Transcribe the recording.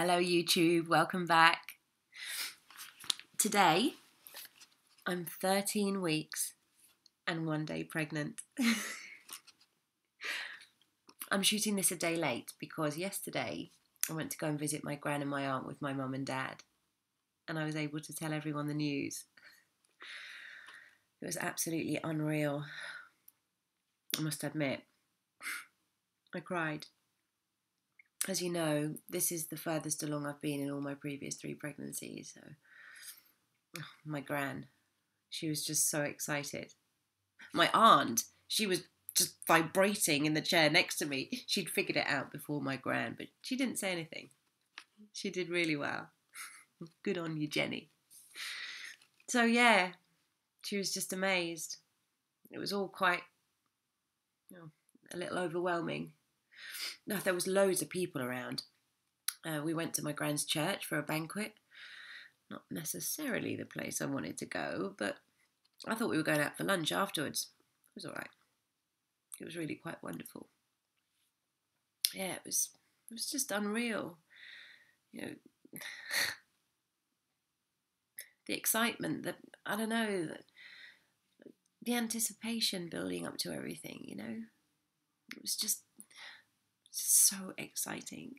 Hello, YouTube. Welcome back. Today, I'm 13 weeks and one day pregnant. I'm shooting this a day late because yesterday I went to go and visit my gran and my aunt with my mum and dad, and I was able to tell everyone the news. It was absolutely unreal. I must admit, I cried. As you know, this is the furthest along I've been in all my previous three pregnancies. So, oh, my gran, she was just so excited. My aunt, she was just vibrating in the chair next to me. She'd figured it out before my gran, but she didn't say anything. She did really well. Good on you, Jenny. So, yeah, she was just amazed. It was all quite, you know, a little overwhelming. Now, there was loads of people around. Uh, we went to my grand's church for a banquet. Not necessarily the place I wanted to go, but I thought we were going out for lunch afterwards. It was all right. It was really quite wonderful. Yeah, it was. It was just unreal. You know, the excitement that I don't know that the anticipation building up to everything. You know, it was just so exciting.